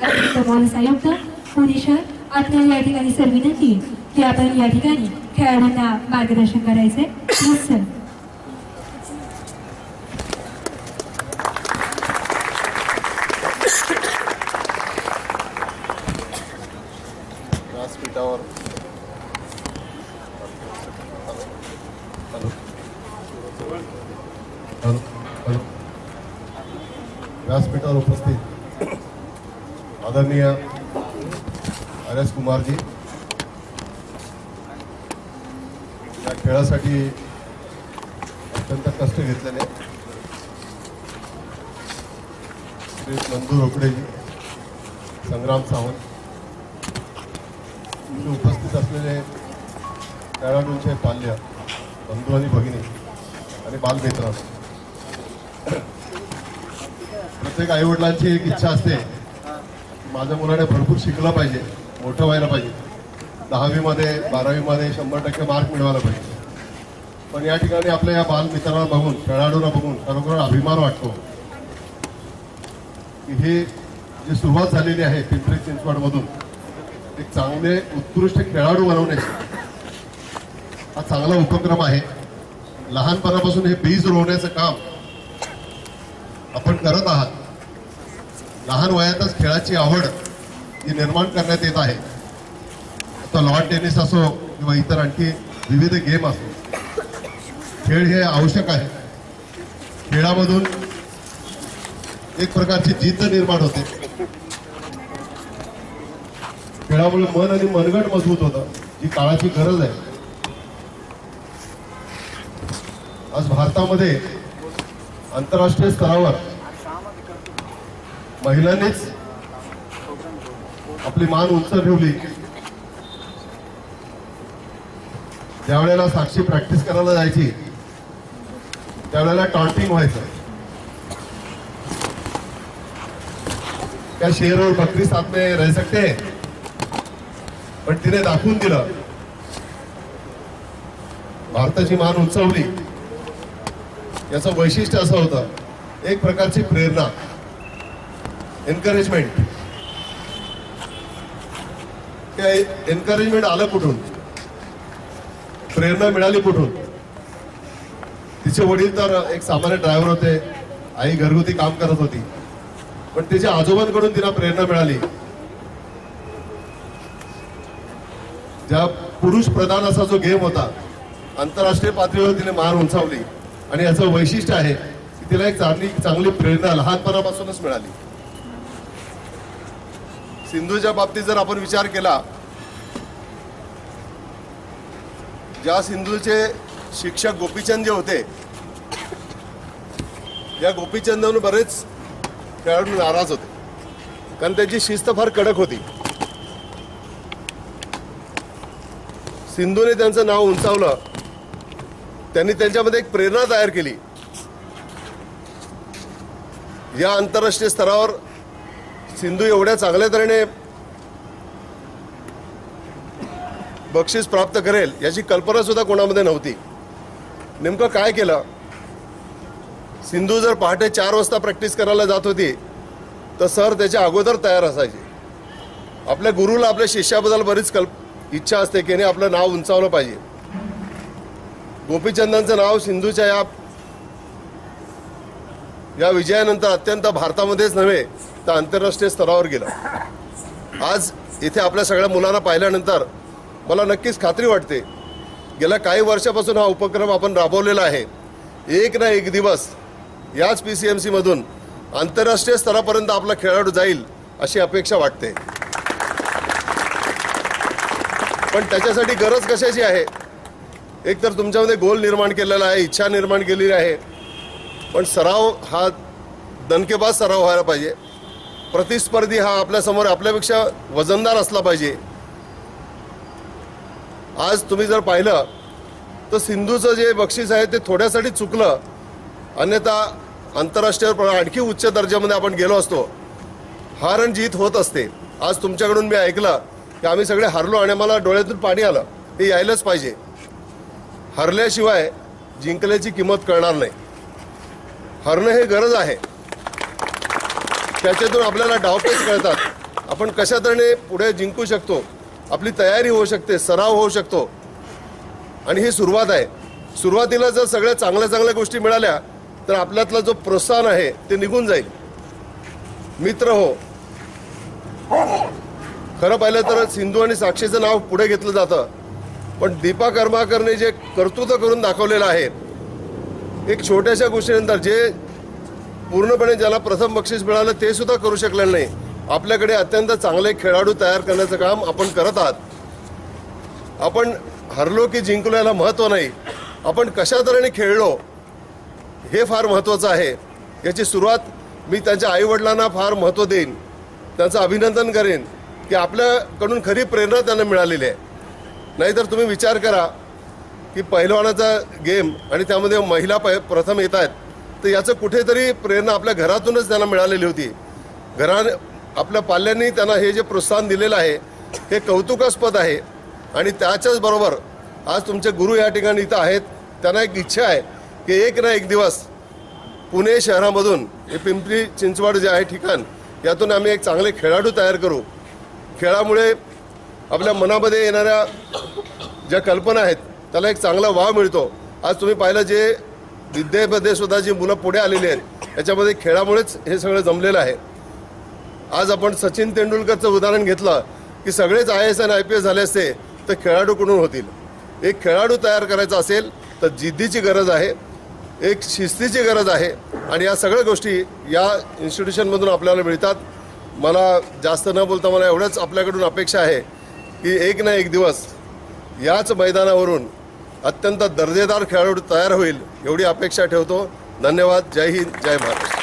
आयुक्त पुणे शहर आपल्याला या ठिकाणी सर विनंती की आपण या ठिकाणी खेळाडूंना मार्गदर्शन करायचे सर व्यासपीठावर उपस्थित. आदरणीय आर एस कुमारजी या खेळासाठी अत्यंत कष्ट घेतलेले. श्री नंदू रोकडेजी संग्राम सावंत इथे उपस्थित असलेले खेळाडूंचे पाल्य बंधू आणि भगिनी आणि बालमित्र प्रत्येक आईवडिलांची एक इच्छा असते माझ्या मुलाने भरपूर शिकलं पाहिजे मोठं व्हायला पाहिजे. दहावीमध्ये बारावीमध्ये शंभर टक्के मार्क मिळवायला पाहिजे. पण या ठिकाणी आपल्या या बालमित्रांना बघून खेळाडूंना बघून खरोखर अभिमान वाटतो. की हे जी सुरुवात झालेली आहे पिंपरी चिंचवडमधून एक चांगले उत्कृष्ट खेळाडू बनवण्याची हा चांगला उपक्रम आहे. लहानपणापासून हे बीज रोवण्याचं काम आपण करत आहात. लहान वयातच खेळाची आवड ही निर्माण करण्यात येत आहे. आता लॉन टेनिस असो किंवा इतर आणखी विविध गेम असो खेळ हे आवश्यक आहे. खेळामधून एक प्रकारची जिद्द निर्माण होते. खेळामुळे मन आणि मनगट मजबूत होतं जी काळाची गरज आहे. आज भारतामध्ये आंतरराष्ट्रीय स्तरावर महिलांनीच आपली मान उंच ठेवली. ज्यावेळेला साक्षी प्रॅक्टिस करायला जायची त्यावेळेला टॉन्टिंग व्हायचं. त्या शेर और बकरी साथ में रह सकते पण तिने दाखवून दिलं. भारताची मान उंचवली. याचं वैशिष्ट्य असं होतं एक प्रकारची प्रेरणा. एनकरेजमेंट एनकरेजमेंट आलं कुठून? प्रेरणा मिळाली कुठून? तिचे वडील तर एक सामान्य ड्रायव्हर होते. आई घरगुती काम करत होती. पण तिच्या आजोबांकडून तिला प्रेरणा मिळाली. ज्या पुरुष प्रधान असा जो गेम होता आंतरराष्ट्रीय पातळीवर तिने मान उंचावली. आणि याचं वैशिष्ट्य आहे की तिला एक चांगली चांगली प्रेरणा लहानपणापासूनच मिळाली. सिंधूच्या बाबतीत जर आपण विचार केला ज्या सिंधूचे शिक्षक गोपीचंद जे होते या गोपीचंदवरून बरेच खेळाडू नाराज होते. कारण त्याची शिस्त फार कडक होती. सिंधूने त्यांचं नाव उंचावलं. त्यांनी त्यांच्यामध्ये एक प्रेरणा तयार केली. या आंतरराष्ट्रीय स्तरावर सिंधू एवढ्या चांगल्या तऱ्हेने बक्षीस प्राप्त करेल याची कल्पना सुद्धा कोणामध्ये नव्हती. नेमकं काय केलं? सिंधू जर पहाटे चार वाजता प्रॅक्टिस करायला जात होती तर सर त्याच्या अगोदर तयार असायचे. आपल्या गुरुला आपल्या शिष्याबद्दल बरीच कल्प इच्छा असते की नाही आपलं नाव उंचावलं पाहिजे. गोपीचंदांचं नाव सिंधूच्या या या विजयानंतर अत्यंत भारतामध्येच नव्हे तर आंतरराष्ट्रीय स्तरावर गेलं. आज इथे आपल्या सगळ्या मुलांना पाहिल्यानंतर मला नक्कीच खात्री वाटते गेल्या काही वर्षापासून हा उपक्रम आपण राबवलेला आहे. एक ना एक दिवस याच पी सी एम सीमधून आंतरराष्ट्रीय स्तरापर्यंत आपला खेळाडू जाईल अशी अपेक्षा वाटते. पण त्याच्यासाठी गरज कशाची आहे? एक तर तुमच्यामध्ये गोल निर्माण केलेला आहे इच्छा निर्माण केलेली आहे. पण सराव हा दणकेबाज सराव व्हायला पाहिजे. प्रतिस्पर्धी हा आपल्यासमोर आपल्यापेक्षा वजनदार असला पाहिजे. आज तुम्ही जर पाहिलं तर सिंधूचं जे बक्षीस आहे ते थोड्यासाठी चुकलं. अन्यथा आंतरराष्ट्रीय आणखी उच्च दर्जामध्ये आपण गेलो असतो. हार आणि जीत होत असते. आज तुमच्याकडून मी ऐकलं की आम्ही सगळे हरलो आणि मला डोळ्यातून पाणी आलं. ते यायलाच पाहिजे. हरल्याशिवाय जिंकल्याची किंमत कळणार नाही. हरणं हे गरज आहे. त्याच्यातून आपल्याला डावपेच कळतात आपण कशा तऱ्हेने पुढे जिंकू शकतो आपली तयारी होऊ शकते सराव होऊ शकतो. आणि ही सुरुवात आहे. सुरुवातीला जर सगळ्या चांगल्या चांगल्या गोष्टी मिळाल्या तर आपल्यातला जो प्रोत्साहन आहे ते निघून जाईल. मित्र हो. खरं पाहिलं तर सिंधू आणि साक्षीचं नाव पुढे घेतलं जातं. पण दीपा कर्माकरने जे कर्तृत्व करून दाखवलेलं आहे एक छोट्याशा गोष्टीनंतर जे पूर्णपणे ज्याला प्रथम बक्षीस मिळालं ते सुद्धा करू शकलेलं नाही. आपल्याकडे अत्यंत चांगले खेळाडू तयार करण्याचं काम आपण करत आहात. आपण हरलो की जिंकलो याला महत्त्व नाही. आपण कशा तऱ्हेने खेळलो हे फार महत्वाचं आहे. याची सुरुवात मी त्यांच्या आईवडिलांना फार महत्त्व देईन. त्यांचं अभिनंदन करेन की आपल्याकडून खरी प्रेरणा त्यांना मिळालेली आहे. नाहीतर तुम्ही विचार करा की पहिलवानाचा गेम आणि त्यामध्ये महिला प प्रथम येत आहेत तर याचं कुठेतरी प्रेरणा आपल्या घरातूनच त्यांना मिळालेली होती. घरा आपल्या पाल्यांनी त्यांना हे जे प्रोत्साहन दिलेलं आहे हे कौतुकास्पद आहे. आणि त्याच्याच बरोबर आज तुमचे गुरु या ठिकाणी इथं आहेत त्यांना एक इच्छा आहे की एक ना एक दिवस पुणे शहरामधून हे पिंपरी चिंचवड जे आहे ठिकाण यातून आम्ही एक चांगले खेळाडू तयार करू. खेळामुळे आपल्या मनामध्ये येणाऱ्या ज्या कल्पना आहेत त्याला एक चांगला वाव मिळतो. आज तुम्ही पाहिलं जे विद्येमध्ये सुद्धा जी मुलं पुढे आलेली आहेत याच्यामध्ये खेळामुळेच हे सगळं जमलेलं आहे. आज आपण सचिन तेंडुलकरचं उदाहरण घेतलं की सगळेच आय एस आणि आय पी एस झाले असते तर खेळाडू कुठून होतील? एक खेळाडू तयार करायचा असेल तर जिद्दीची गरज आहे एक शिस्तीची गरज आहे आणि या सगळ्या गोष्टी या इन्स्टिट्यूशनमधून आपल्याला मिळतात. मला जास्त न बोलता मला एवढंच आपल्याकडून अपेक्षा आहे की एक ना एक दिवस याच मैदानावरून अत्यंत दर्जेदार खेळाडू तयार होईल एवढी अपेक्षा ठेवतो. धन्यवाद. जय हिंद. जय महाराष्ट्र.